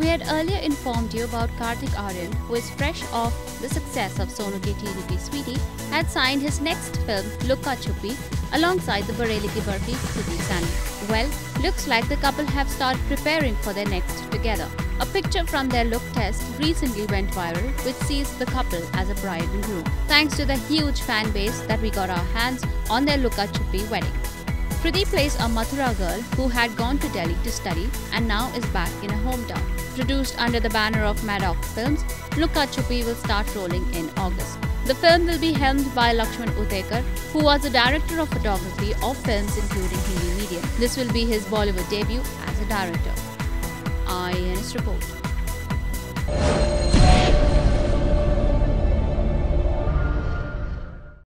had earlier informed you about Kartik Aaryan, who is fresh off the success of Sonu Ki Titu Ki Sweety, had signed his next film Luka Chuppi alongside the Bareilly Ki Barfi Kriti Sanon. Well, looks like the couple have started preparing for their next together. A picture from their look test recently went viral, which sees the couple as a bride and groom, thanks to the huge fan base that we got our hands on their Luka Chuppi wedding. Kriti plays a Mathura girl who had gone to Delhi to study and now is back in her hometown. Produced under the banner of Maddock Films, Luka Chuppi will start rolling in August. The film will be helmed by Lakshman Utekar, who was the director of photography of films including Hindi medium. This will be his Bollywood debut as a director. IANS report.